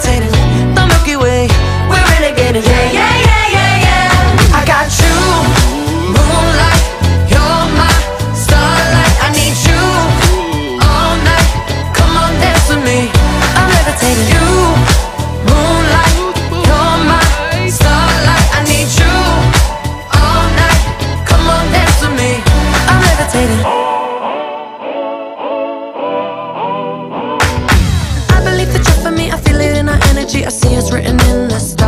entertaining. I see it's written in the stars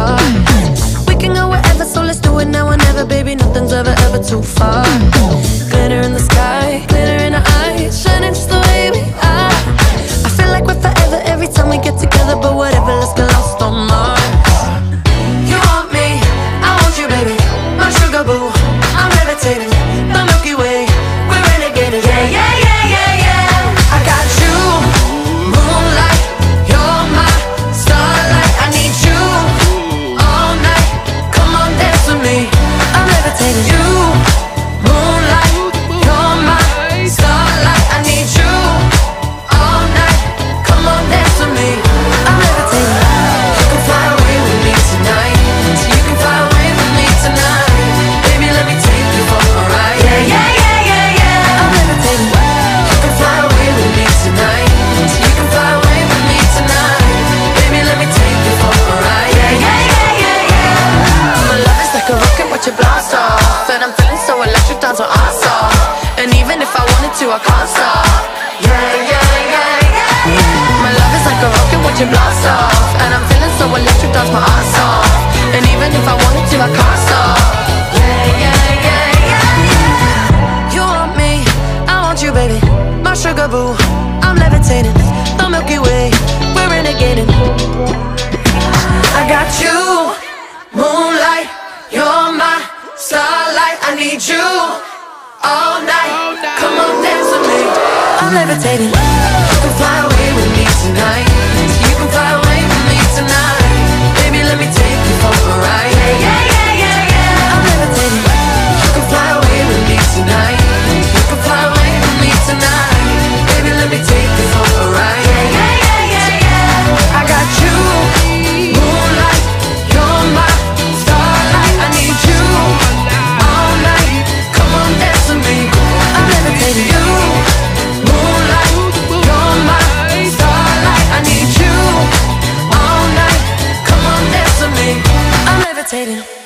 I can't stop. Yeah, yeah, yeah, yeah. My love is like a rocket when you blast off. And I'm feeling so electric, that's my ass off. And even if I wanted to, I can't stop. Yeah, yeah, yeah, yeah. You want me, I want you, baby. My sugar boo, I'm levitating. The Milky Way, we're renegading. I got you, moonlight You're my starlight. I need you all night levitating. Baby.